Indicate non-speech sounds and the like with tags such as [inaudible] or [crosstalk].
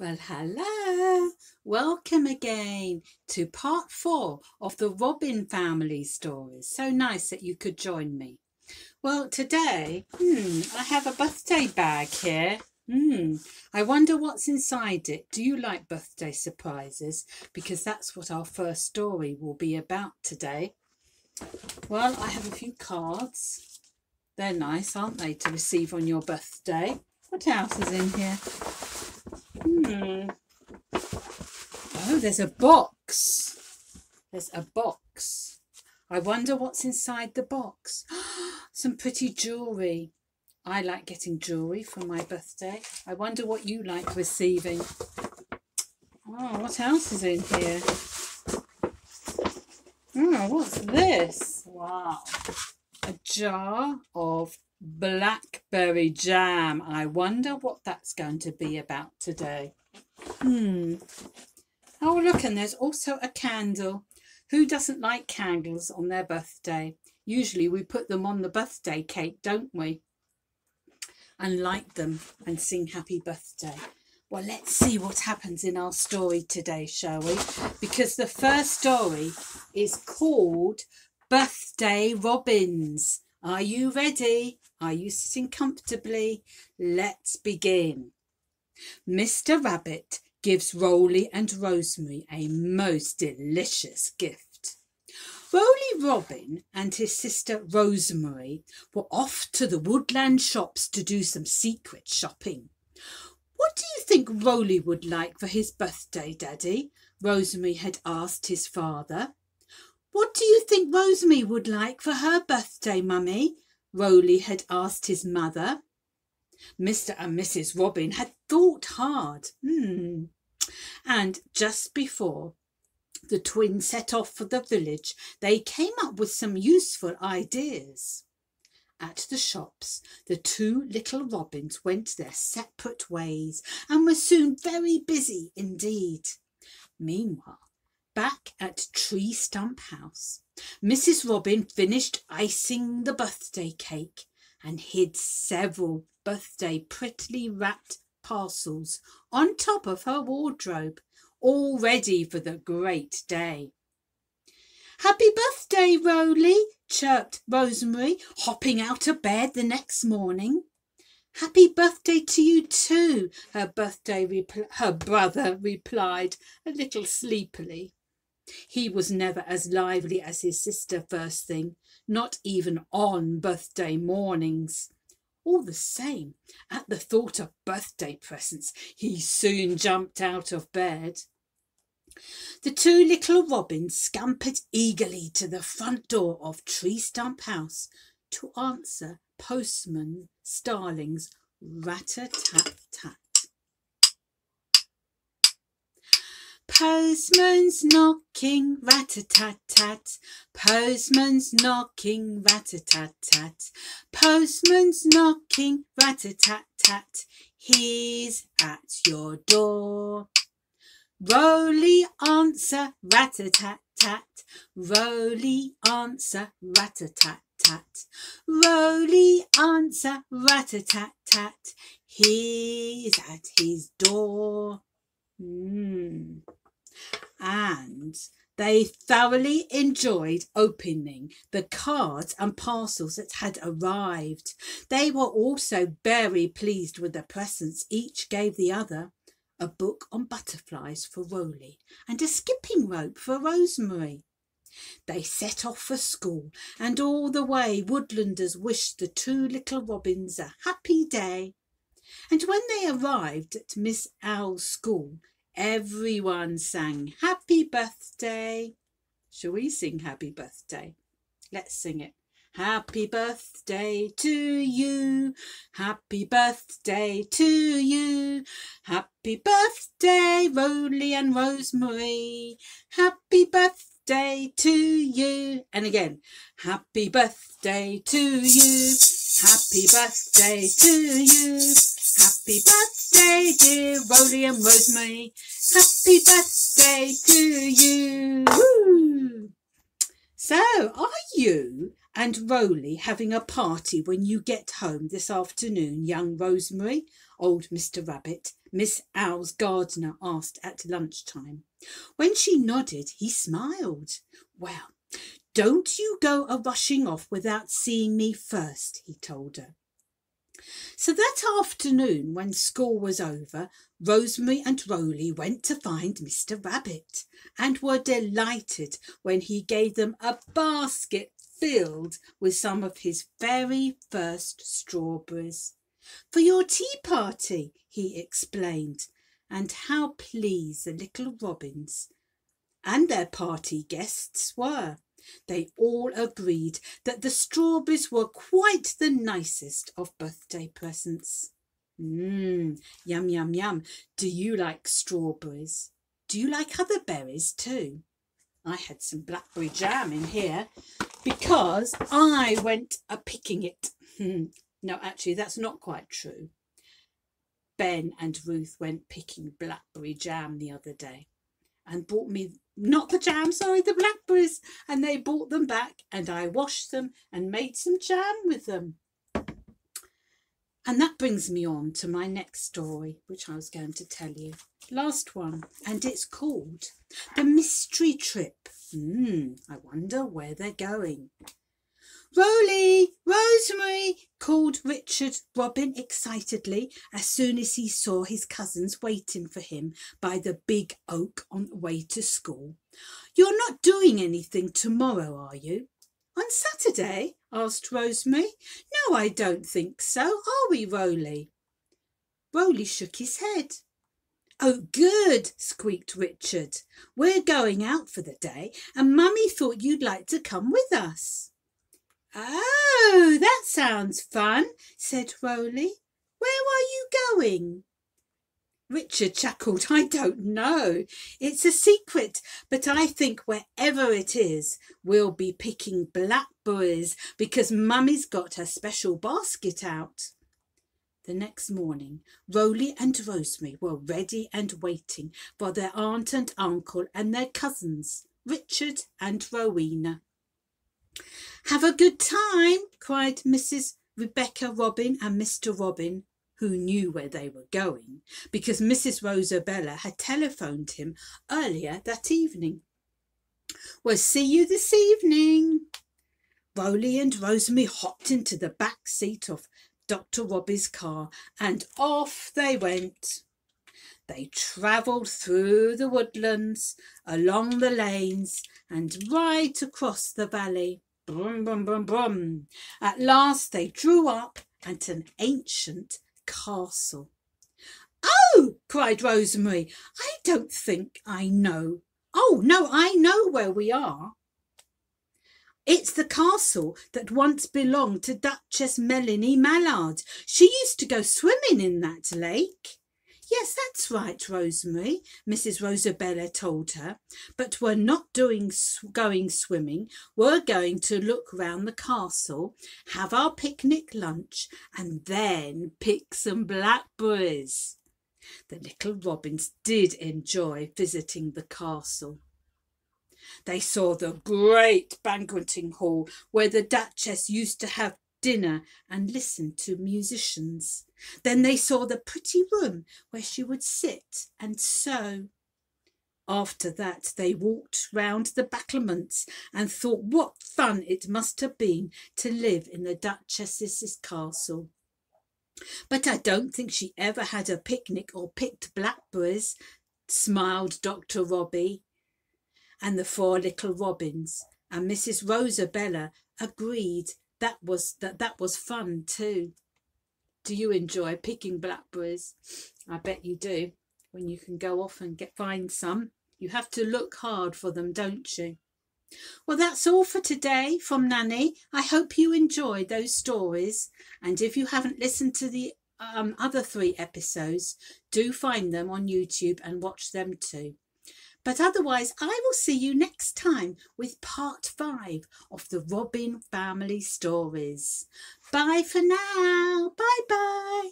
Well, hello. Welcome again to part four of the Robin family stories. So nice that you could join me. Well, today, hmm, I have a birthday bag here. Hmm, I wonder what's inside it. Do you like birthday surprises? Because that's what our first story will be about today. Well, I have a few cards. They're nice, aren't they, to receive on your birthday? What else is in here? Hmm. Oh, there's a box. There's a box. I wonder what's inside the box. [gasps] Some pretty jewellery. I like getting jewellery for my birthday. I wonder what you like receiving. Oh, what else is in here? Oh, what's this? Wow. A jar of blackberry jam. I wonder what that's going to be about today. Hmm. Oh, look, and there's also a candle. Who doesn't like candles on their birthday? Usually we put them on the birthday cake, don't we? And light them and sing happy birthday. Well, let's see what happens in our story today, shall we? Because the first story is called Birthday Robins. Are you ready? Are you sitting comfortably? Let's begin. Mr. Rabbit gives Roly and Rosemary a most delicious gift. Roly Robin and his sister Rosemary were off to the woodland shops to do some secret shopping. What do you think Roly would like for his birthday, Daddy? Rosemary had asked his father. What do you think Rosemary would like for her birthday, Mummy? Roly had asked his mother. Mr. and Mrs. Robin had thought hard. Hmm. And just before the twins set off for the village, they came up with some useful ideas. At the shops, the two little robins went their separate ways and were soon very busy indeed. Meanwhile, Back at Tree Stump House, Mrs. Robin finished icing the birthday cake and hid several birthday prettily wrapped parcels on top of her wardrobe, all ready for the great day. Happy birthday, Roly, chirped Rosemary, hopping out of bed the next morning. Happy birthday to you too, her birthday her brother replied a little sleepily. He was never as lively as his sister first thing, not even on birthday mornings. All the same, at the thought of birthday presents, he soon jumped out of bed. The two little robins scampered eagerly to the front door of Tree Stump House to answer Postman Starling's rat-a-tat-tat. Postman's knocking, rat-a-tat-tat. Postman's knocking, rat-a-tat-tat. Postman's knocking, rat-a-tat-tat. He's at your door. Roly answer, rat-a-tat-tat. Roly answer, rat-a-tat-tat. Roly answer, rat-a-tat-tat. He's at his door. Mm and they thoroughly enjoyed opening the cards and parcels that had arrived. They were also very pleased with the presents each gave the other a book on butterflies for Roly and a skipping rope for Rosemary. They set off for school, and all the way Woodlanders wished the two little robins a happy day. And when they arrived at Miss Owl's school, Everyone sang happy birthday. Shall we sing happy birthday? Let's sing it. Happy birthday to you. Happy birthday to you. Happy birthday, Roly and Rosemary. Happy birthday to you. And again, happy birthday to you. Happy birthday to you. Happy birthday, dear Roly and Rosemary. Happy birthday to you. Woo! So, are you and Roly having a party when you get home this afternoon, young Rosemary? Old Mr. Rabbit Miss Owl's gardener asked at lunchtime. When she nodded, he smiled. Well, don't you go a rushing off without seeing me first, he told her. So that afternoon, when school was over, Rosemary and Roly went to find Mr. Rabbit and were delighted when he gave them a basket filled with some of his very first strawberries. For your tea party, he explained, and how pleased the little robins and their party guests were. They all agreed that the strawberries were quite the nicest of birthday presents. Mmm, yum, yum, yum. Do you like strawberries? Do you like other berries too? I had some blackberry jam in here because I went a picking it. Hmm. no, actually, that's not quite true. Ben and Ruth went picking blackberry jam the other day and brought me not the jam, sorry, the blackberries, and they brought them back and I washed them and made some jam with them. And that brings me on to my next story, which I was going to tell you. Last one, and it's called The Mystery Trip. Hmm, I wonder where they're going. Roly, called Richard Robin excitedly as soon as he saw his cousins waiting for him by the big oak on the way to school. You're not doing anything tomorrow, are you? On Saturday? asked Rosemary. No, I don't think so. Are we, Roly? Roly shook his head. Oh, good, squeaked Richard. We're going out for the day, and Mummy thought you'd like to come with us. Oh, that sounds fun, said Roly. Where are you going? Richard chuckled. I don't know. It's a secret, but I think wherever it is, we'll be picking blackberries because Mummy's got her special basket out. The next morning, Roly and Rosemary were ready and waiting for their aunt and uncle and their cousins, Richard and Rowena. Have a good time, cried Mrs. Rebecca Robin and Mr. Robin, who knew where they were going, because Mrs. Rosabella had telephoned him earlier that evening. We'll see you this evening. Roly and Rosemary hopped into the back seat of Dr. Robbie's car and off they went. They travelled through the woodlands, along the lanes, and right across the valley. Brum, brum, brum, brum. At last they drew up at an ancient castle. Oh, cried Rosemary, I don't think I know. Oh, no, I know where we are. It's the castle that once belonged to Duchess Melanie Mallard. She used to go swimming in that lake. Yes, that's right, Rosemary, Mrs. Rosabella told her. But we're not doing going swimming. We're going to look round the castle, have our picnic lunch, and then pick some blackberries. The little robins did enjoy visiting the castle. They saw the great banqueting hall where the Duchess used to have dinner and listen to musicians. Then they saw the pretty room where she would sit and sew. After that, they walked round the battlements and thought what fun it must have been to live in the Duchess's castle. But I don't think she ever had a picnic or picked blackberries, smiled Dr. Robby. And the four little robins and Mrs. Rosabella agreed that was that that was fun too. Do you enjoy picking blackberries? I bet you do. When you can go off and get find some, you have to look hard for them, don't you? Well, that's all for today from Nannie. I hope you enjoyed those stories. And if you haven't listened to the um, other three episodes, do find them on YouTube and watch them too. But otherwise, I will see you next time with part five of the Robin family stories. Bye for now. Bye bye.